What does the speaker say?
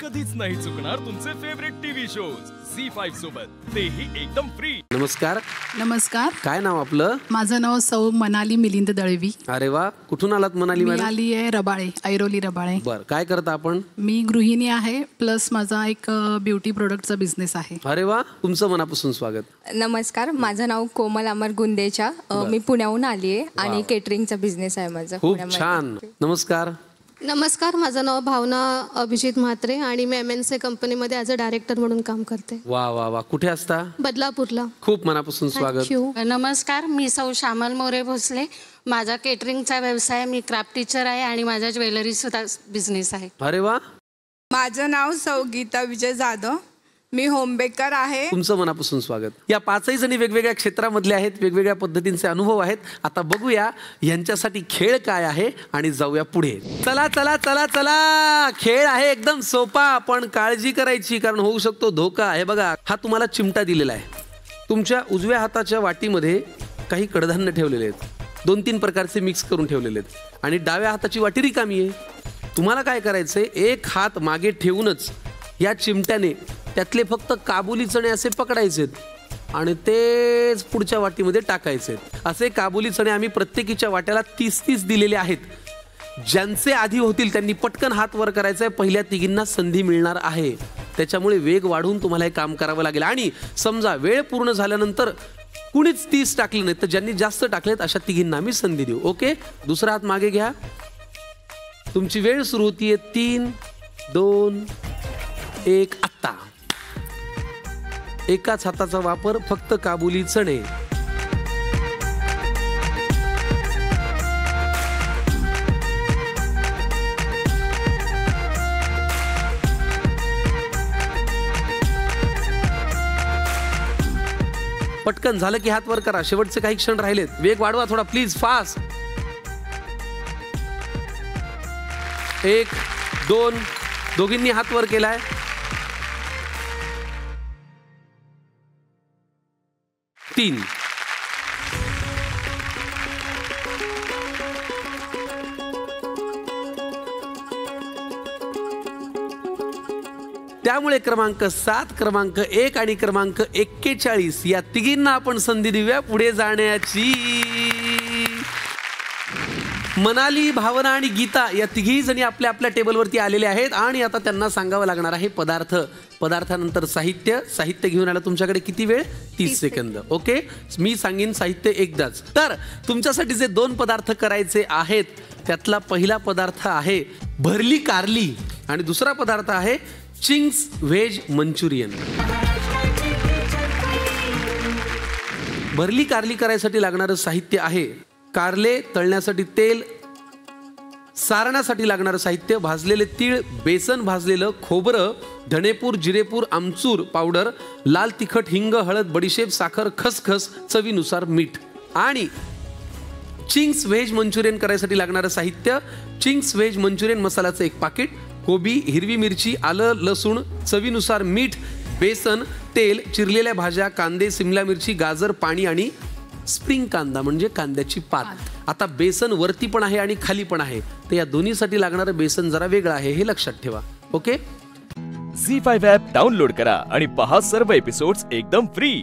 कधीच नाही चुकणार तुमचे favourite TV shows Zee five सोबत. तेही एकदम फ्री नमस्कार. नमस्कार. काय नाव आपलं? माझं नाव सौ मनाली मिलिंद दळवी. अरे वा कुठून आलात मनाली मी मॅडम आली आहे रबाळे ऐरोली रबाळे. बर काय करता आपण? मी गृहिणी आहे प्लस माझा एक ब्युटी प्रोडक्टचा बिझनेस आहे. अरे वा तुमचं मनापासून स्वागत. नमस्कार माझं नाव कोमल अमर गुंदेचा. अ, मी पुण्याहून आली आहे आणि केटरिंगचा बिझनेस आहे माझा खूप पुण्यामध्ये. छान. नमस्कार. नमस्कार माझं नाव भावना अभिजित म्हात्रे आणि मी एम एन सी कंपनीमध्ये ॲज अ डायरेक्टर म्हणून काम करते. वा वा वा. कुठे असता? बदलापूरला. खूप मनापासून स्वागत. थँक्यू नमस्कार मी सौ श्यामल मोरे भोसले. माझा केटरिंगचा व्यवसाय मी क्राफ्ट टीचर आहे आणि माझा ज्वेलरी सुद्धा बिझनेस आहे. अरे वा. माझं नाव सौ गीता विजय जाधव. मी होमबेकर आहे. तुमचं मनापासून स्वागत. या पाचही जणी वेगवेगळ्या क्षेत्रामधले आहेत वेगवेगळ्या पद्धतींचे अनुभव आहेत. आता बघूया यांच्यासाठी खेळ काय आहे आणि जाऊया पुढे. चला चला चला चला! खेळ आहे एकदम सोपा पण काळजी करायची कारण होऊ शकतो धोका. हे बघा हा तुम्हाला चिमटा दिलेला आहे. तुमच्या उजव्या हाताच्या वाटीमध्ये काही कडधान्य ठेवलेले आहेत. दोन तीन प्रकारचे मिक्स करून ठेवलेले आहेत. आणि डाव्या हाताची वाटी रिकामी आहे. तुम्हाला काय करायचंय? एक हात मागे ठेवूनच या चिमट्याने त्यातले फक्त काबुली चणे असे पकडायचेत आणि तेच पुढच्या वाटीमध्ये टाकायचे असे काबुली चणे आम्ही प्रत्येकीच्या वाट्याला तीस तीस दिलेले आहेत. ज्यांचे आधी होतील त्यांनी पटकन हात वर करायचा आहे पहिल्या तिघींना संधी मिळणार आहे. त्याच्यामुळे वेग वाढवून तुम्हाला हे काम करावं लागेल. आणि समजा वेळ पूर्ण झाल्यानंतर कुणीच तीस टाकले नाहीत तर ज्यांनी जास्त टाकलेत अशा तिघींना आम्ही संधी देऊ. ओके? दुसरा हात मागे घ्या. तुमची वेळ सुरू होतीये तीन दोन एक आत्ता. एकाच हाताचा वापर फक्त काबुली चणे. पटकन झालं की हात वर करा. शेवटचे काही क्षण राहिलेत. वेग वाढवा थोडा प्लीज फास्ट एक दोन दोघींनी हात वर केलाय. तीन. त्यामुळे क्रमांक सात क्रमांक एक आणि क्रमांक एक्केचाळीस या तिघींना आपण संधी देऊया पुढे जाण्याची. मनाली भावना आणि गीता या तिघी जणी आपल्या आपल्या टेबलवरती आलेल्या आहेत आणि आता त्यांना सांगावं लागणार आहे पदार्थ. पदार्थानंतर साहित्य. साहित्य घेऊन आलं तुमच्याकडे किती वेळ? तीस सेकंद. ओके? मी सांगेन साहित्य एकदाच. तर तुमच्यासाठी जे दोन पदार्थ करायचे आहेत त्यातला पहिला पदार्थ आहे भरली कारली आणि दुसरा पदार्थ आहे चिंग्स व्हेज मंचुरियन. भरली कारली करायसाठी लागणारं साहित्य आहे कारले तळण्यासाठी तेल सारण्यासाठी लागणारं साहित्य भाजलेले तीळ बेसन भाजलेलं खोबरं धणेपूर जिरेपूर आमचूर पावडर लाल तिखट हिंग हळद बडीशेप साखर खसखस चवीनुसार मीठ आणि चिंग्स व्हेज मंचुरियन करायसाठी लागणारं साहित्य चिंग्स व्हेज मंचुरियन मसाल्याचं एक पाकिट कोबी हिरवी मिरची आलं लसूण चवीनुसार मीठ बेसन तेल चिरलेल्या भाज्या कांदे सिमला मिरची गाजर पाणी आणि स्प्रिंग कांदा म्हणजे कांद्याची पात. आता बेसन वरती पण आहे आणि खाली पण आहे. तर या दोन्हीसाठी लागणारं बेसन जरा वेगळं आहे हे लक्षात ठेवा. Okay? Zee five app download करा आणि पहा सर्व एपिसोड्स एकदम फ्री